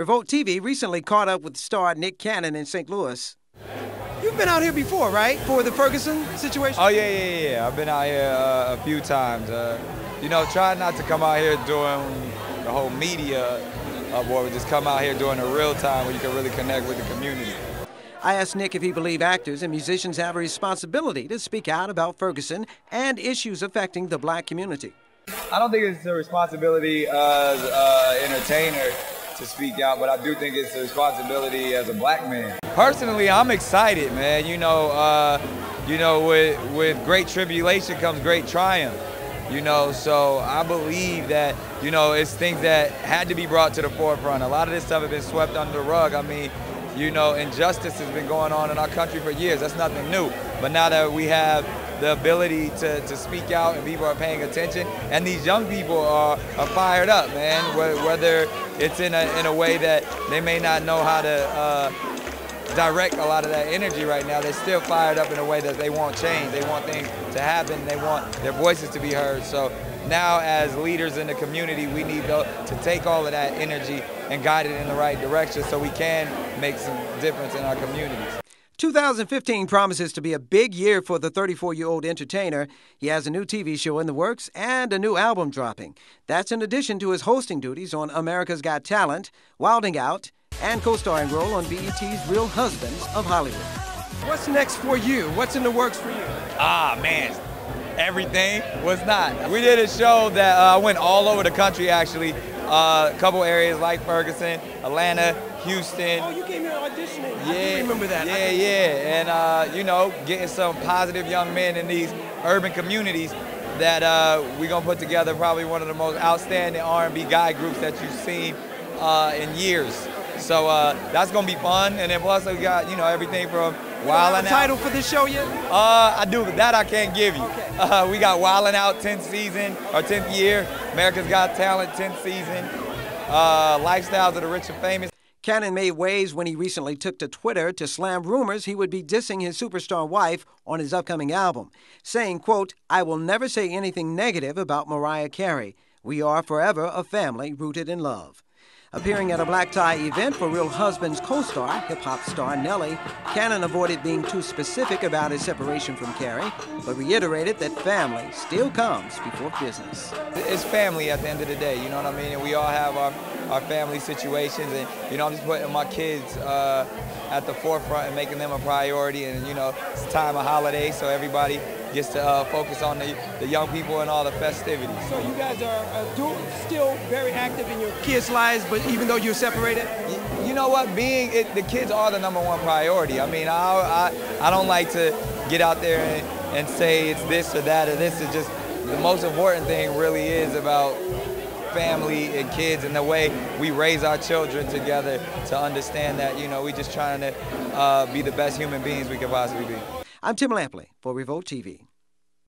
Revolt TV recently caught up with star Nick Cannon in St. Louis. You've been out here before, right? For the Ferguson situation? Oh, yeah, yeah, yeah. I've been out here uh, a few times. Uh, you know, try not to come out here doing the whole media uh, where we just come out here during the real time where you can really connect with the community. I asked Nick if he believed actors and musicians have a responsibility to speak out about Ferguson and issues affecting the black community. I don't think it's a responsibility as an entertainer to speak out, but I do think it's a responsibility as a black man. Personally, I'm excited, man. You know, uh, you know, with with great tribulation comes great triumph. You know, so I believe that you know it's things that had to be brought to the forefront. A lot of this stuff has been swept under the rug. I mean, you know, injustice has been going on in our country for years. That's nothing new. But now that we have the ability to, to speak out and people are paying attention. And these young people are, are fired up, man, whether it's in a, in a way that they may not know how to uh, direct a lot of that energy right now. They're still fired up in a way that they want change. They want things to happen. They want their voices to be heard. So now as leaders in the community, we need to, to take all of that energy and guide it in the right direction so we can make some difference in our communities. 2015 promises to be a big year for the 34 year old entertainer. He has a new TV show in the works and a new album dropping. That's in addition to his hosting duties on America's Got Talent, Wild 'N Out, and co starring role on BET's Real Husbands of Hollywood. What's next for you? What's in the works for you? Ah, man. Everything was not. We did a show that uh, went all over the country actually. Uh, a couple areas like Ferguson, Atlanta, Houston. Oh, you came here auditioning. Yeah, I remember that. Yeah, yeah, and uh, you know, getting some positive young men in these urban communities that uh, we're gonna put together probably one of the most outstanding R&B guy groups that you've seen uh, in years. So uh, that's gonna be fun, and then plus we got you know everything from Wild 'N Out. Title for the show yet? Uh, I do, that I can't give you. Okay. Uh, we got Wild 'N Out 10th season or 10th year, America's Got Talent 10th season, uh, Lifestyles of the Rich and Famous. Cannon made waves when he recently took to Twitter to slam rumors he would be dissing his superstar wife on his upcoming album, saying, quote, I will never say anything negative about Mariah Carey. We are forever a family rooted in love. Appearing at a black tie event for Real Husbands co star, hip hop star Nelly, Cannon avoided being too specific about his separation from Carey, but reiterated that family still comes before business. It's family at the end of the day, you know what I mean? And we all have our, our family situations, and, you know, I'm just putting my kids uh, at the forefront and making them a priority. And, you know, it's time of holiday, so everybody gets to uh, focus on the, the young people and all the festivities. So you guys are uh, still very active in your kids' lives, but even though you're separated? You, you know what? Being it, the kids are the number one priority. I mean, I, I, I don't like to get out there and, and say it's this or that or this. Is just the most important thing really is about family and kids and the way we raise our children together to understand that, you know, we're just trying to uh, be the best human beings we can possibly be. I'm Tim Lampley for Revolt TV.